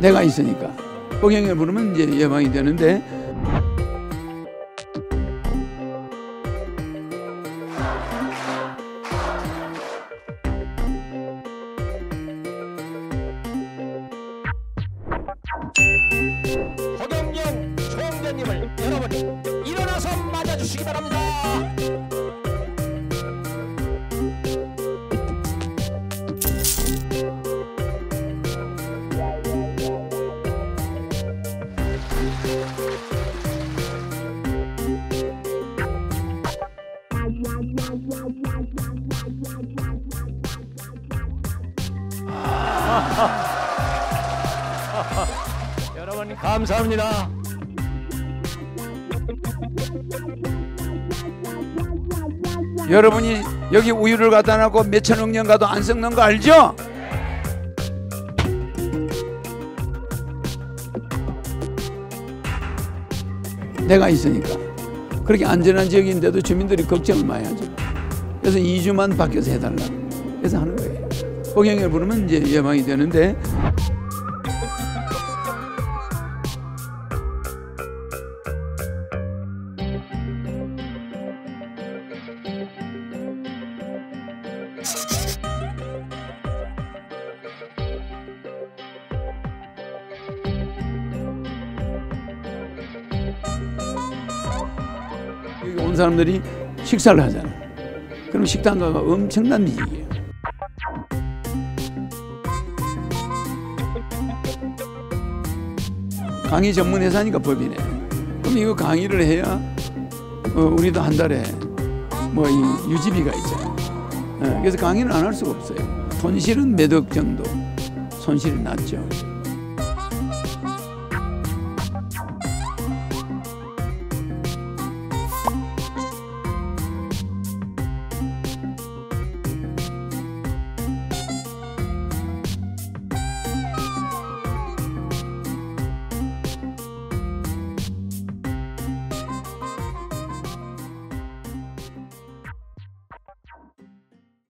내가 있으니까 복용을 부르면 이제 예방이 되는데 허경영 총장님을 여러분 일어나서 맞아주시기 바랍니다. 여러분 감사합니다. 여러분이 여기 우유를 갖다 놔고 몇천억 년 가도 안 썩는 거 알죠? 내가 있으니까 그렇게 안전한 지역인데도 주민들이 걱정을 많이 하죠. 그래서 2주만 밖에서 해달라. 그래서 하는 거예요. 복용을 부르면 이제 예방이 되는데 사람들이 식사를 하잖아. 그럼 식당가가 엄청난 이익이에요. 강의 전문 회사니까 법이네. 그럼 이거 강의를 해야 어, 우리도 한 달에 뭐 이 유지비가 있잖아요. 예, 그래서 강의는 안할 수가 없어요. 손실은 몇 억 정도 손실이 났죠.